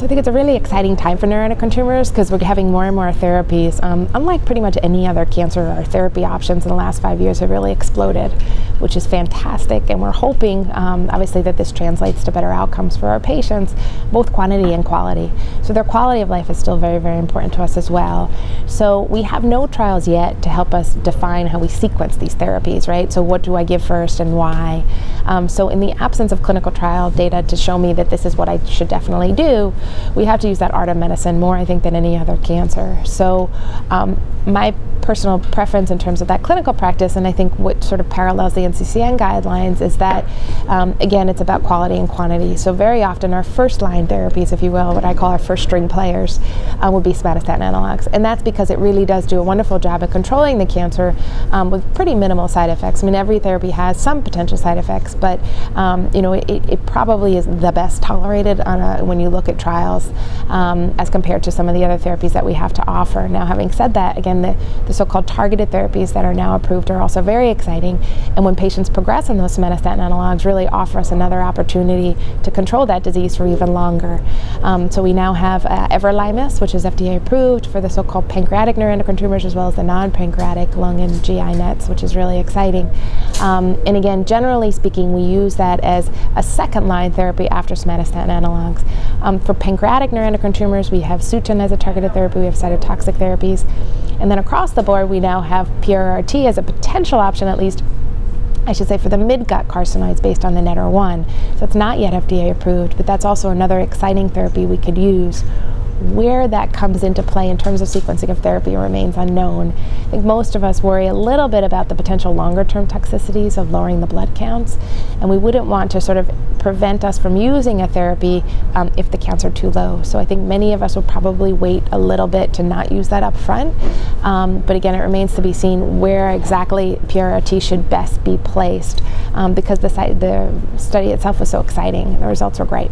So I think it's a really exciting time for neuroendocrine tumors because we're having more and more therapies. Um, unlike pretty much any other cancer, our therapy options in the last five years have really exploded, which is fantastic. And we're hoping, um, obviously, that this translates to better outcomes for our patients, both quantity and quality. So their quality of life is still very, very important to us as well. So we have no trials yet to help us define how we sequence these therapies, right? So what do I give first and why? Um, so in the absence of clinical trial data to show me that this is what I should definitely do, we have to use that art of medicine more, I think, than any other cancer. So um, my personal preference in terms of that clinical practice, and I think what sort of parallels the NCCN guidelines is that, um, again, it's about quality and quantity. So very often our first line therapies, if you will, what I call our first string players, uh, would be somatostatin analogs. And that's because it really does do a wonderful job at controlling the cancer um, with pretty minimal side effects. I mean, every therapy has some potential side effects, but um, you know, it, it, probably is the best tolerated a, when you look at trials um, as compared to some of the other therapies that we have to offer. Now, having said that, again, the, the so-called targeted therapies that are now approved are also very exciting. And when patients progress on those somatostatin analogs, really offer us another opportunity to control that disease for even longer. Um, so we now have uh, which is FDA approved for the so-called pancreatic neuroendocrine tumors, as well as the non-pancreatic lung and GI NETs, which is really exciting. Um, and again, generally speaking, we use that as a second line therapy after somatostatin analogs. Um, for pancreatic neuroendocrine tumors, we have Sutent as a targeted therapy, we have cytotoxic therapies. And then across the board, we now have PRRT as a potential option, at least I should say, for the mid-gut carcinoids based on the NETTER1. So it's not yet FDA approved, but that's also another exciting therapy we could use where that comes into play in terms of sequencing of therapy remains unknown. I think most of us worry a little bit about the potential longer term toxicities of lowering the blood counts, and we wouldn't want to sort of prevent us from using a therapy um, if the counts are too low. So I think many of us will probably wait a little bit to not use that up front. Um, but again, it remains to be seen where exactly PRRT should best be placed um, because the, the study itself was so exciting. The results were great.